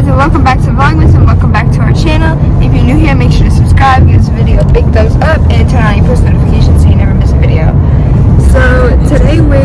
guys and welcome back to Vlogmas and welcome back to our channel. If you're new here, make sure to subscribe, give this video a big thumbs up, and turn on your post notifications so you never miss a video. So today we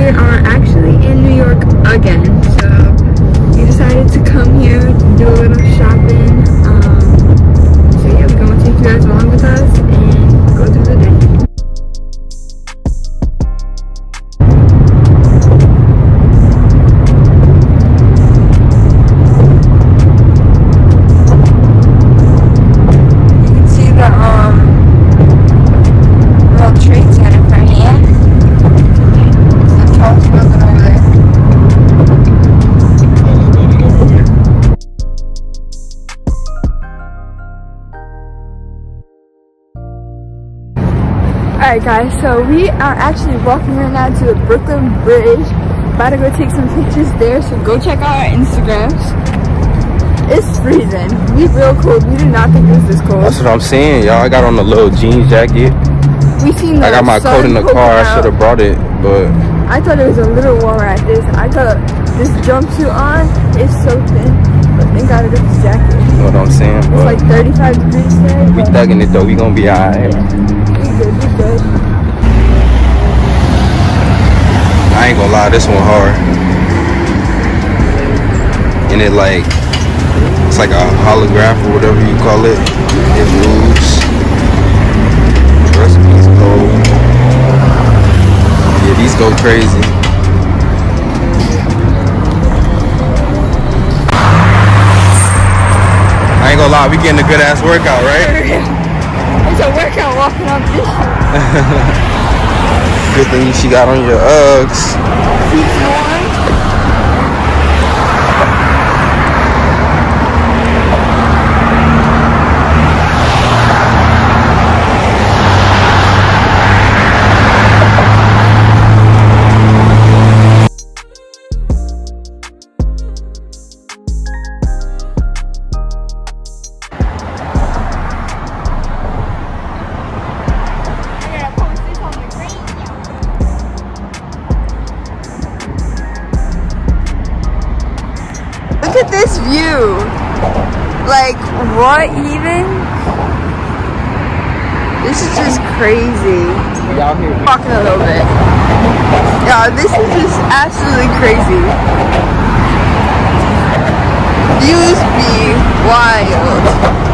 Alright guys, so we are actually walking right now to the Brooklyn Bridge. About to go take some pictures there, so go check out our Instagrams. It's freezing. We real cold. We did not think it was this cold. That's what I'm saying, y'all. I got on a little jeans jacket. We seen the I got my coat in the car. I should have brought it, but I thought it was a little warmer at this. I thought this jumpsuit on is so thin, but thank God I got this jacket. you know what I'm saying. It's like 35 degrees today. we thugging it though. We gonna be alright. We I ain't gonna lie, this one hard. And it like, it's like a holograph or whatever you call it. It moves. The recipe's cold. Yeah, these go crazy. I ain't gonna lie, we getting a good ass workout, right? It's a workout walking on this. Good thing she got on your Uggs. This view. Like, what even? This is just crazy. Y'all here? Walking a little bit. Yeah, this is just absolutely crazy. Views be wild.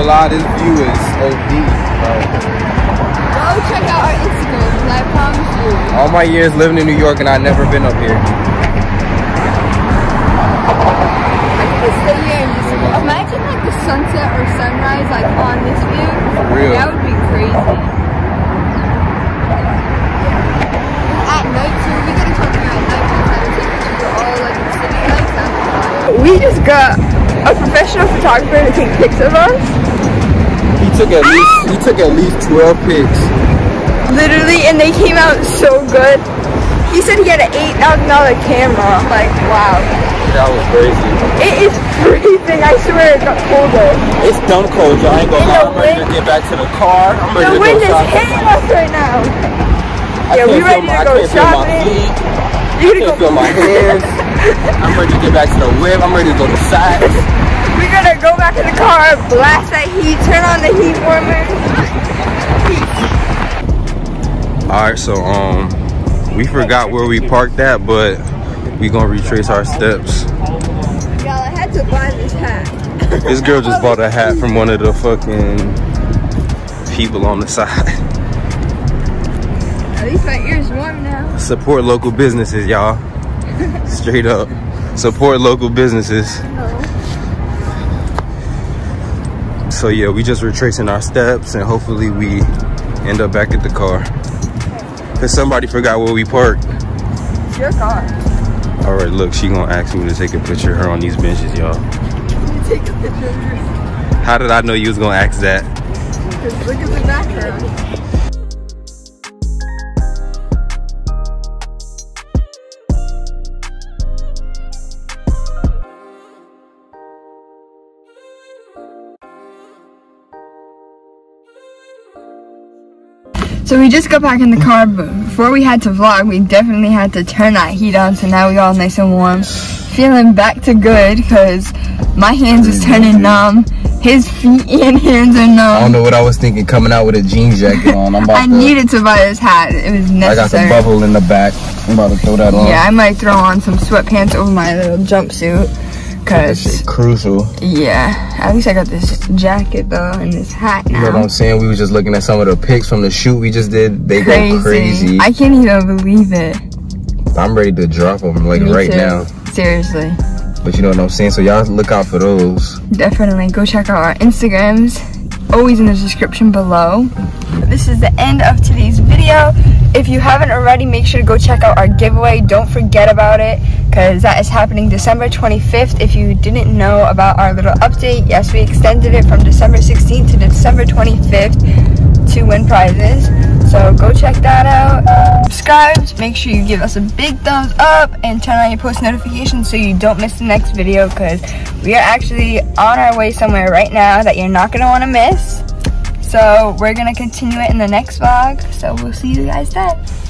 Gonna lie, this view is OD. Like, Go check out our Instagram, 'cause I promise you. all my years living in New York and I've never been up here. I could stay here and just imagine like the sunset or sunrise like on this view. real. That would be crazy. At night too, we gotta come here night and try to pictures of all like the city lights. That would be fire. We just got a professional photographer to take pics of us. He took at least he took at least 12 pics. Literally, and they came out so good. He said he had an eight thousand dollar camera. I'm like, wow. That was crazy. It is freezing. I swear it got colder. It's dumb cold, y'all. I ain't gonna lie. I'm ready to get back to the car. I'm ready The to wind go is hitting us right now. I Yeah, we ready feel to go I can't feel my shopping. You're gonna feel go. my hands. I'm ready to get back to the whip. I'm ready to go to sides. We're gonna go back in the car, blast that heat, turn on the heat warmer. Alright, so um we forgot where we parked at, but we gonna retrace our steps. Y'all, I had to buy this hat. This girl just bought a hat from one of the fucking people on the side. At least my ears warm now. Support local businesses, y'all. Straight up. Support local businesses. So yeah, we just retracing our steps and hopefully we end up back at the car. Cause somebody forgot where we parked. It's your car. All right, look, she gonna ask me to take a picture of her on these benches, y'all. You take a picture. How did I know you was gonna ask that? Because look at the background. So we just got back in the car, but before we had to vlog, we definitely had to turn that heat on. So now we all nice and warm. Feeling back to good because my hands is turning numb. His feet and hands are numb. I don't know what I was thinking coming out with a jean jacket on. I'm about I to, needed to buy this hat. It was necessary. I got the necessary. bubble in the back. I'm about to throw that on. Yeah, I might throw on some sweatpants over my little jumpsuit. This Cause shit crucial. yeah, at least I got this jacket though and this hat You know what. I'm saying? We were just looking at some of the pics from the shoot we just did. They go crazy. I can't even believe it. I'm ready to drop them like Me right too. now. Seriously. But you know what I'm saying? So y'all look out for those. Definitely go check out our Instagrams, always in the description below. This is the end of today's video. If you haven't already, make sure to go check out our giveaway. Don't forget about it because that is happening December 25th. If you didn't know about our little update, yes, we extended it from December 16th to December 25th to win prizes. So go check that out. Subscribe, make sure you give us a big thumbs up and turn on your post notifications so you don't miss the next video because we are actually on our way somewhere right now that you're not going to want to miss. So we're going to continue it in the next vlog. So we'll see you guys then.